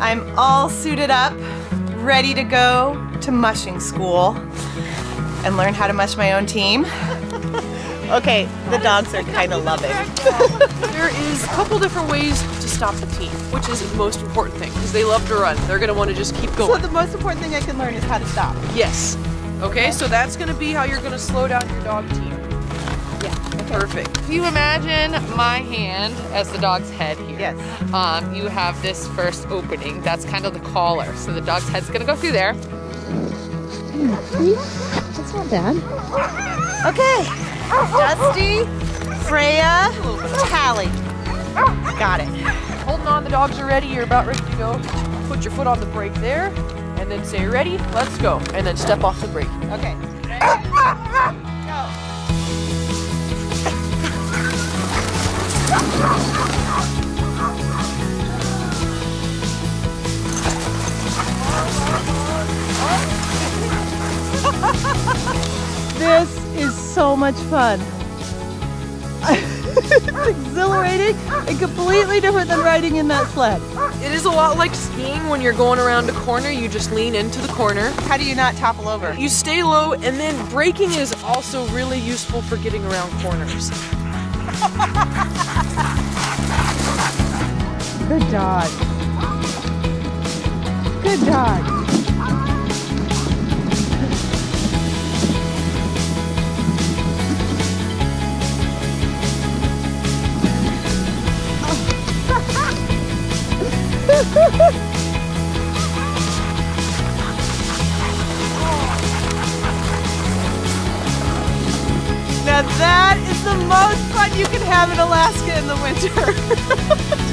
I'm all suited up, ready to go to mushing school and learn how to mush my own team. Okay, the dogs are kind of loving. There is a couple different ways to stop the team, which is the most important thing because they love to run. They're going to want to just keep going. So the most important thing I can learn is how to stop. Yes. Okay, so that's going to be how you're going to slow down your dog team. Yeah. Perfect. If you imagine my hand as the dog's head here, Yes. um, you have this first opening. That's kind of the collar. So the dog's head's gonna go through there. That's not bad. Okay. Dusty, Freya, Tally. Got it. Holding on, the dogs are ready. You're about ready to go. Put your foot on the brake there, and then say, ready, let's go. And then step off the brake. Okay. This is so much fun. it's exhilarating and completely different than riding in that sled. It is a lot like skiing when you're going around a corner. You just lean into the corner. How do you not topple over? You stay low, and then braking is also really useful for getting around corners. Good dog. Good dog. Now that the most fun you can have in Alaska in the winter.